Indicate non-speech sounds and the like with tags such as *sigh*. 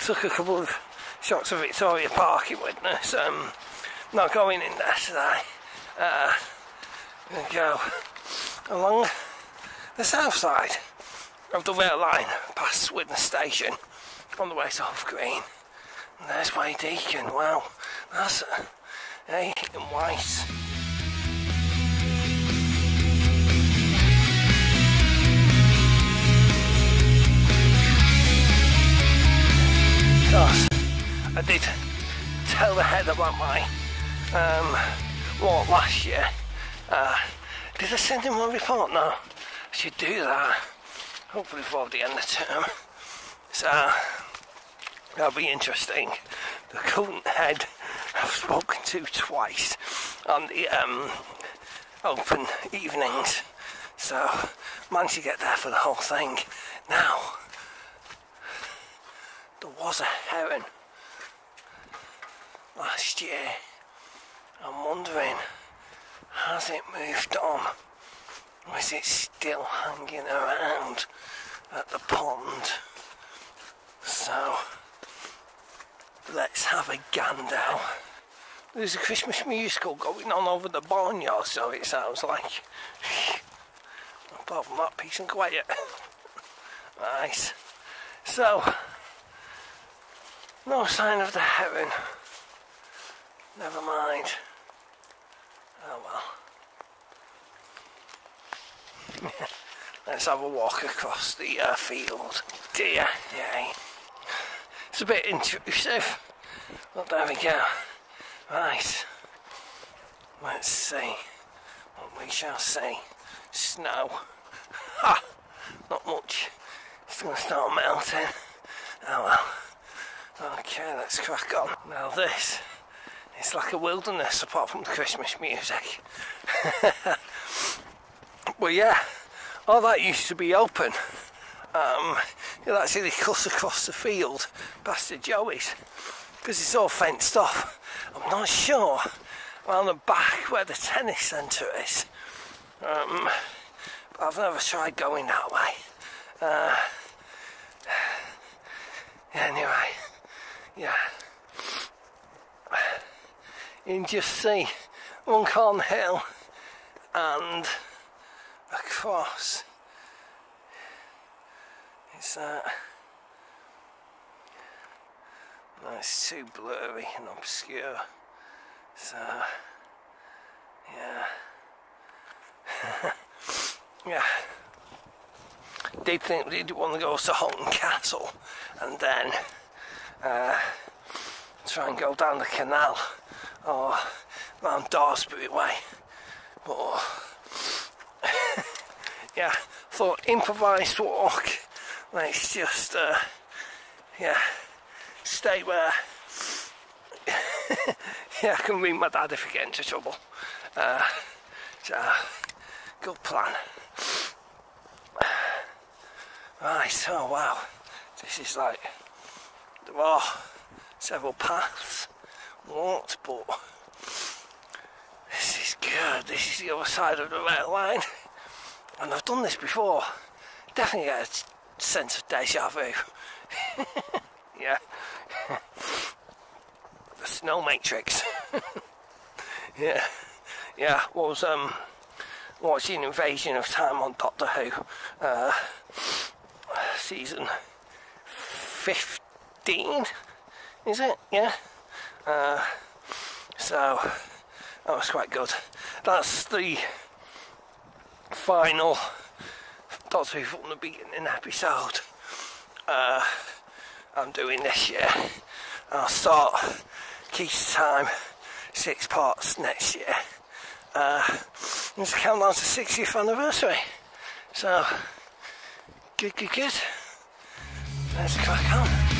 took a couple of shots of Victoria Park in Widnes. Um, not going in there today. Uh, go along the south side of the rail line past Widnes Station on the way to Hough Green. And there's my Deacon. Wow, that's a, and white. The head about my um, walk last year. Uh, did I send him my report? No. I should do that. Hopefully before the end of term. So that'll be interesting. The current head I've spoken to twice on the um, open evenings. So managed to get there for the whole thing. Now there was a heron last year. I'm wondering, has it moved on? Or is it still hanging around at the pond? So, let's have a gander. There's a Christmas musical going on over the barnyard, so it sounds like. Apart from that, peace and quiet. *laughs* nice. So, no sign of the heron. Never mind. Oh well. *laughs* Let's have a walk across the uh, field. Dear, yay. It's a bit intrusive. But there we go. Right. Let's see what we shall see. Snow. *laughs* Ha! Not much. It's going to start melting. Oh well. Okay, let's crack on. Now this, it's like a wilderness apart from the Christmas music. *laughs* but yeah, all that used to be open. Um, you'll actually cut across the field past the Joey's because it's all fenced off. I'm not sure around the back where the tennis centre is. Um, but I've never tried going that way. Uh, *sighs* anyway yeah. You just see Runcorn Hill and across. It's that. Uh, no, it's too blurry and obscure. So, yeah. *laughs* yeah. Did think we did want to go to Halton Castle and then uh, try and go down the canal or round Daresbury way. But yeah, thought improvised walk. Let's just uh, yeah stay where *laughs* yeah I can ring my dad if I get into trouble. Uh, so good plan. Right, oh wow, this is like there are several paths walked, but this is good. This is the other side of the rail line, and I've done this before. Definitely get a sense of deja vu. *laughs* yeah, *laughs* the snow matrix. *laughs* yeah, yeah. Was um watching Invasion of Time on Doctor Who, uh, season 15, is it? Yeah. Uh, so that was quite good. That's the final Doctor Who from the beginning episode uh, I'm doing this year. I'll start Key to Time, six parts next year. Uh, it's countdown to 60th anniversary. So, good, good, good. Let's crack on.